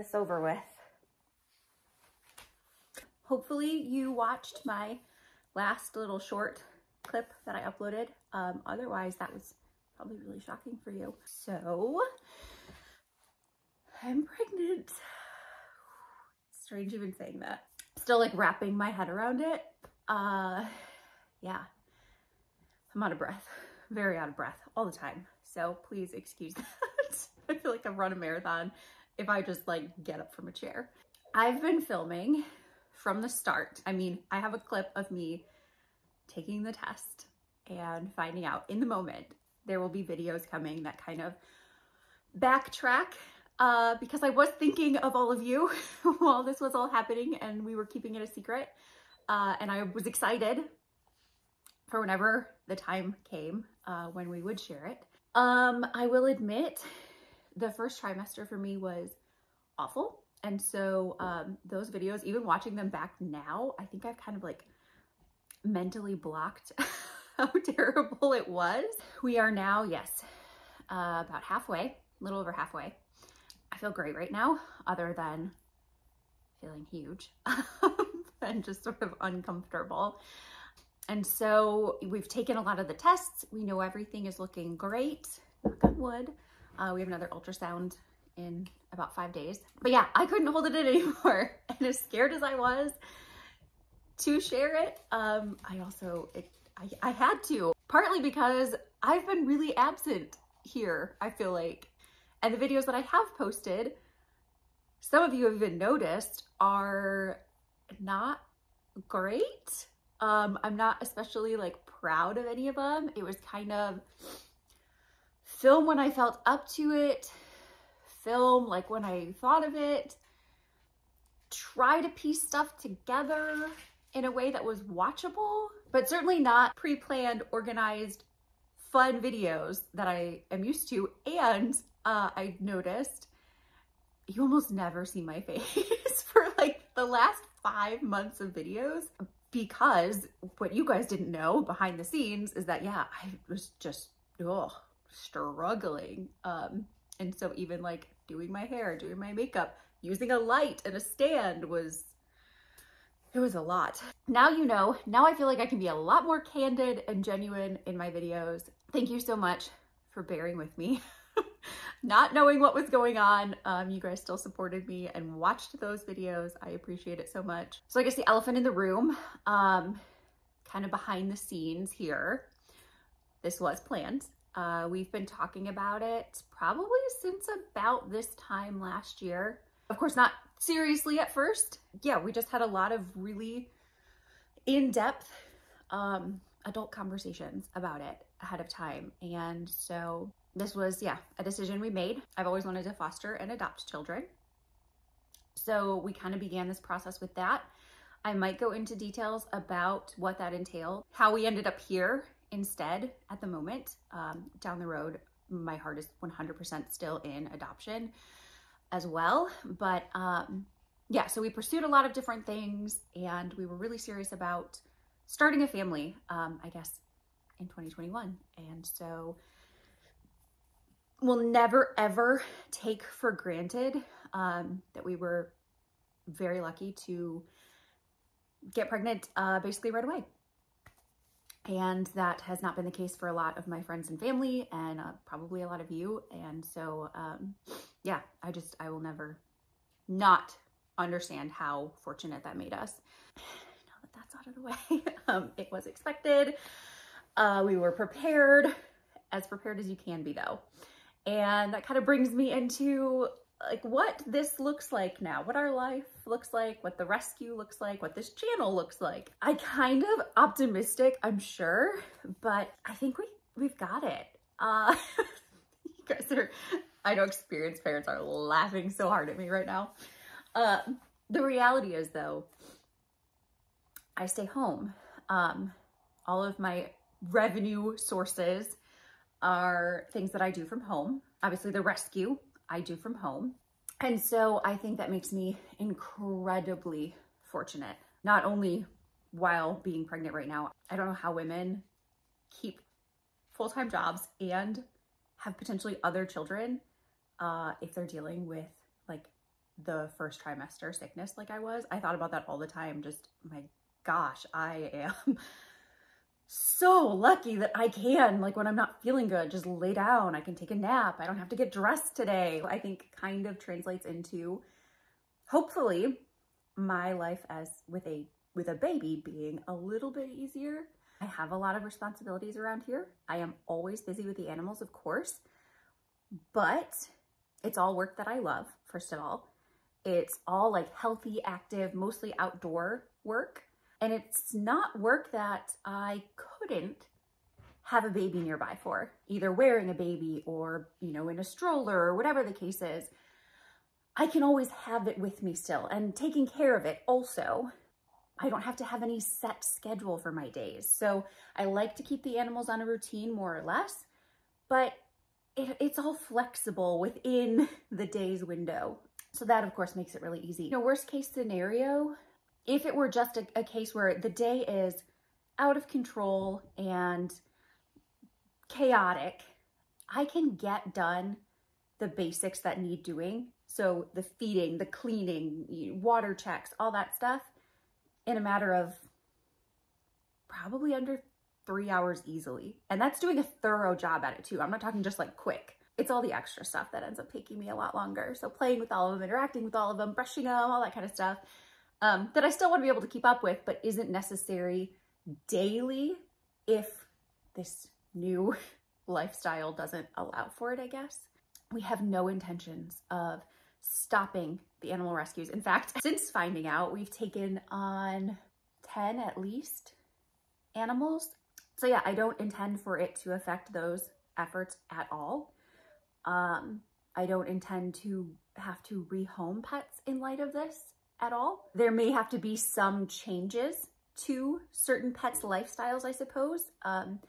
this over with. Hopefully you watched my last little short clip that I uploaded. Um, otherwise, that was probably really shocking for you. So, I'm pregnant. Strange even saying that. Still like wrapping my head around it. Uh, yeah, I'm out of breath, very out of breath all the time. So please excuse that. I feel like I've run a marathon if I just like get up from a chair. I've been filming from the start. I mean, I have a clip of me taking the test and finding out in the moment. There will be videos coming that kind of backtrack uh, because I was thinking of all of you while this was all happening and we were keeping it a secret. Uh, and I was excited for whenever the time came uh, when we would share it. Um, I will admit the first trimester for me was awful. And so um, those videos, even watching them back now, I think I've kind of like mentally blocked how terrible it was. We are now, yes, uh, about halfway, a little over halfway. I feel great right now, other than feeling huge and just sort of uncomfortable. And so we've taken a lot of the tests. We know everything is looking great, knock on wood. Uh, we have another ultrasound in about five days. But yeah, I couldn't hold it in anymore. And as scared as I was to share it, um, I also, it, I, I had to. Partly because I've been really absent here, I feel like. And the videos that I have posted, some of you have even noticed, are not great. Um, I'm not especially like proud of any of them. It was kind of film when I felt up to it, film like when I thought of it, try to piece stuff together in a way that was watchable, but certainly not pre-planned, organized, fun videos that I am used to. And uh, I noticed you almost never see my face for like the last five months of videos because what you guys didn't know behind the scenes is that, yeah, I was just, oh, struggling. Um, and so even like doing my hair, doing my makeup, using a light and a stand was, it was a lot. Now you know, now I feel like I can be a lot more candid and genuine in my videos. Thank you so much for bearing with me. Not knowing what was going on, um, you guys still supported me and watched those videos. I appreciate it so much. So I guess the elephant in the room, um, kind of behind the scenes here, this was planned. Uh, we've been talking about it probably since about this time last year. Of course, not seriously at first. Yeah, we just had a lot of really in-depth um, adult conversations about it ahead of time. And so this was, yeah, a decision we made. I've always wanted to foster and adopt children. So we kind of began this process with that. I might go into details about what that entailed, how we ended up here instead at the moment. Um, down the road, my heart is 100% still in adoption as well. But um, yeah, so we pursued a lot of different things and we were really serious about starting a family, um, I guess, in 2021. And so we'll never ever take for granted um, that we were very lucky to get pregnant uh, basically right away. And that has not been the case for a lot of my friends and family and uh, probably a lot of you. And so, um, yeah, I just, I will never not understand how fortunate that made us. Now that that's out of the way, um, it was expected. Uh, we were prepared, as prepared as you can be though. And that kind of brings me into like what this looks like now, what our life looks like, what the rescue looks like, what this channel looks like. I kind of optimistic, I'm sure, but I think we, we've got it. Uh, you guys are, I know experienced parents are laughing so hard at me right now. Uh, the reality is though, I stay home. Um, all of my revenue sources are things that I do from home. Obviously the rescue I do from home. And so I think that makes me incredibly fortunate, not only while being pregnant right now. I don't know how women keep full-time jobs and have potentially other children uh, if they're dealing with like the first trimester sickness like I was. I thought about that all the time. Just, my gosh, I am so lucky that I can, like when I'm not feeling good, just lay down. I can take a nap. I don't have to get dressed today. I think kind of translates into, hopefully, my life as with a with a baby being a little bit easier. I have a lot of responsibilities around here. I am always busy with the animals, of course, but it's all work that I love, first of all. It's all like healthy, active, mostly outdoor work. And it's not work that I couldn't have a baby nearby for, either wearing a baby or, you know, in a stroller or whatever the case is. I can always have it with me still and taking care of it also. I don't have to have any set schedule for my days. So I like to keep the animals on a routine more or less, but it, it's all flexible within the day's window. So that of course makes it really easy. You know, worst case scenario, if it were just a, a case where the day is out of control and chaotic, I can get done the basics that need doing. So the feeding, the cleaning, water checks, all that stuff in a matter of probably under three hours easily. And that's doing a thorough job at it too. I'm not talking just like quick. It's all the extra stuff that ends up taking me a lot longer. So playing with all of them, interacting with all of them, brushing them, all that kind of stuff um, that I still want to be able to keep up with, but isn't necessary daily if this new lifestyle doesn't allow for it, I guess. We have no intentions of stopping the animal rescues. In fact, since finding out, we've taken on 10 at least animals. So yeah, I don't intend for it to affect those efforts at all. Um, I don't intend to have to rehome pets in light of this at all. There may have to be some changes to certain pets' lifestyles, I suppose. Um,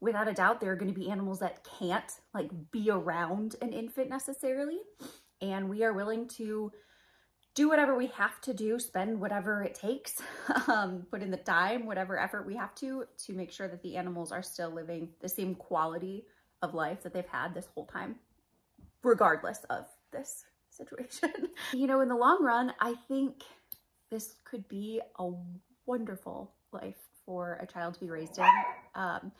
without a doubt, there are going to be animals that can't like be around an infant necessarily and we are willing to do whatever we have to do, spend whatever it takes, um, put in the time, whatever effort we have to, to make sure that the animals are still living the same quality of life that they've had this whole time, regardless of this situation. you know, in the long run, I think this could be a wonderful life for a child to be raised in. Um,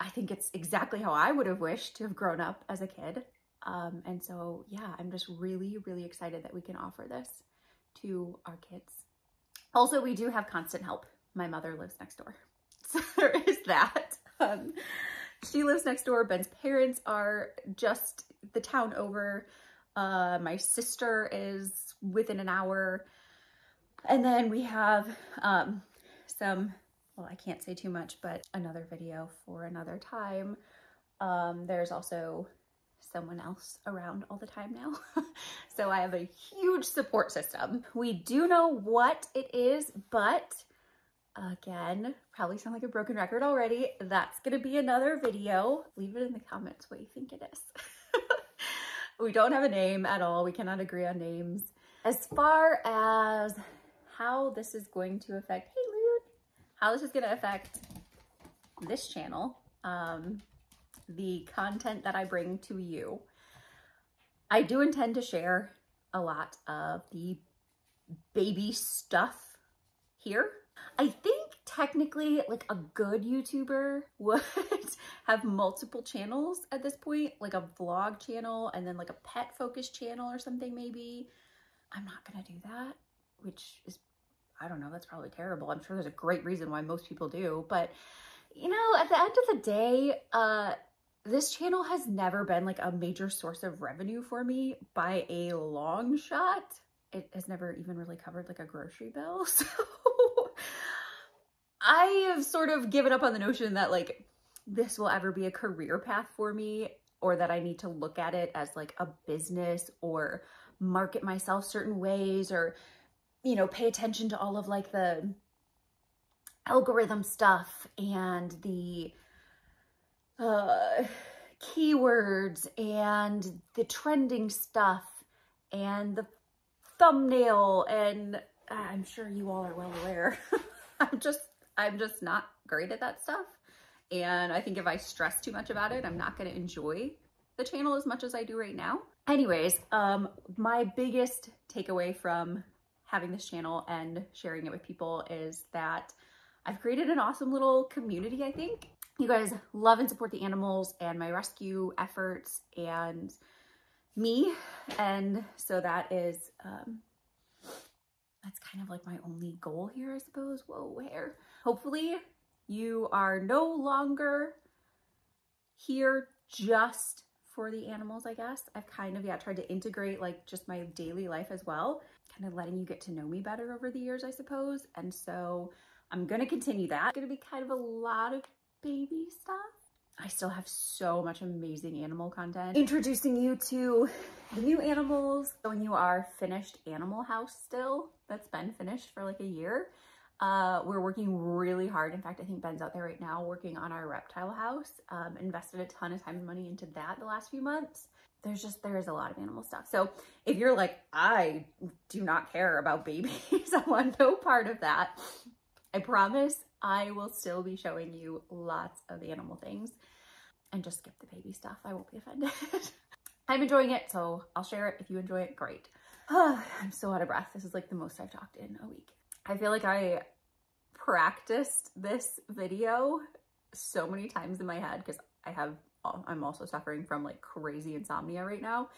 I think it's exactly how I would have wished to have grown up as a kid. Um, and so, yeah, I'm just really, really excited that we can offer this to our kids. Also, we do have constant help. My mother lives next door. So there is that. Um, she lives next door. Ben's parents are just the town over. Uh, my sister is within an hour. And then we have um, some, well, I can't say too much, but another video for another time. Um, there's also someone else around all the time now. so I have a huge support system. We do know what it is, but again, probably sound like a broken record already. That's gonna be another video. Leave it in the comments what you think it is. we don't have a name at all. We cannot agree on names. As far as how this is going to affect, hey Lude, how this is gonna affect this channel, um, the content that I bring to you. I do intend to share a lot of the baby stuff here. I think technically like a good YouTuber would have multiple channels at this point, like a vlog channel and then like a pet focused channel or something maybe. I'm not gonna do that, which is, I don't know, that's probably terrible. I'm sure there's a great reason why most people do, but you know, at the end of the day, uh, this channel has never been like a major source of revenue for me by a long shot. It has never even really covered like a grocery bill. So I have sort of given up on the notion that like this will ever be a career path for me or that I need to look at it as like a business or market myself certain ways or, you know, pay attention to all of like the algorithm stuff and the uh, keywords and the trending stuff and the thumbnail and uh, I'm sure you all are well aware. I'm just, I'm just not great at that stuff. And I think if I stress too much about it, I'm not going to enjoy the channel as much as I do right now. Anyways, um, my biggest takeaway from having this channel and sharing it with people is that I've created an awesome little community, I think. You guys love and support the animals and my rescue efforts and me. And so that is, um, that's kind of like my only goal here, I suppose. Whoa, hair. Hopefully you are no longer here just for the animals, I guess. I've kind of, yeah, tried to integrate like just my daily life as well, kind of letting you get to know me better over the years, I suppose. And so I'm going to continue that. It's going to be kind of a lot of baby stuff. I still have so much amazing animal content. Introducing you to the new animals. When you are finished Animal House still, that's been finished for like a year. Uh, we're working really hard. In fact, I think Ben's out there right now working on our reptile house. Um, invested a ton of time and money into that the last few months. There's just, there is a lot of animal stuff. So if you're like, I do not care about babies, I want no part of that. I promise I will still be showing you lots of animal things and just skip the baby stuff. I won't be offended. I'm enjoying it, so I'll share it. If you enjoy it, great. I'm so out of breath. This is like the most I've talked in a week. I feel like I practiced this video so many times in my head because I have, I'm also suffering from like crazy insomnia right now.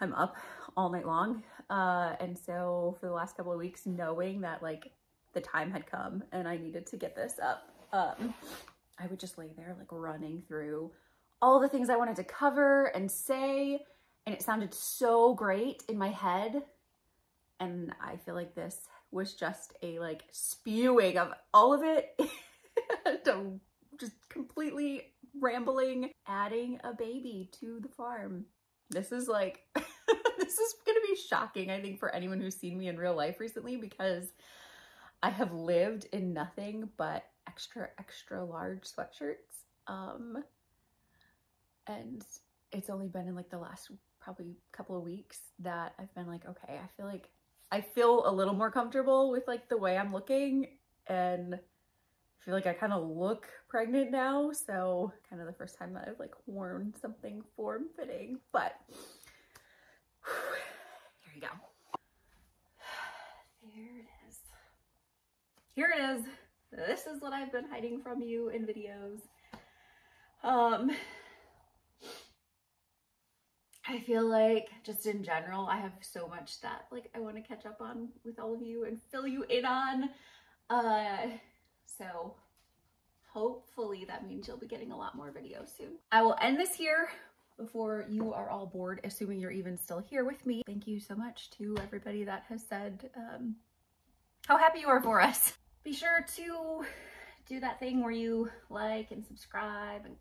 I'm up all night long. Uh, and so for the last couple of weeks, knowing that like the time had come and I needed to get this up, um, I would just lay there like running through all the things I wanted to cover and say. And it sounded so great in my head. And I feel like this was just a like spewing of all of it to just completely rambling, adding a baby to the farm. This is like, this is gonna be shocking, I think, for anyone who's seen me in real life recently because I have lived in nothing but extra, extra large sweatshirts. Um, and it's only been in like the last probably couple of weeks that I've been like, okay, I feel like I feel a little more comfortable with like the way I'm looking and I feel like I kind of look pregnant now. So kind of the first time that I've like worn something form fitting, but here you go. There it is. Here it is. This is what I've been hiding from you in videos. Um, I feel like just in general, I have so much that like I want to catch up on with all of you and fill you in on. Uh, so hopefully that means you'll be getting a lot more videos soon. I will end this here before you are all bored, assuming you're even still here with me. Thank you so much to everybody that has said um, how happy you are for us. Be sure to do that thing where you like and subscribe and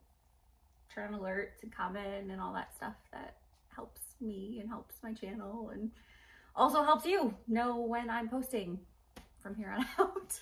turn on alerts and comment and all that stuff that helps me and helps my channel and also helps you know when I'm posting from here on out.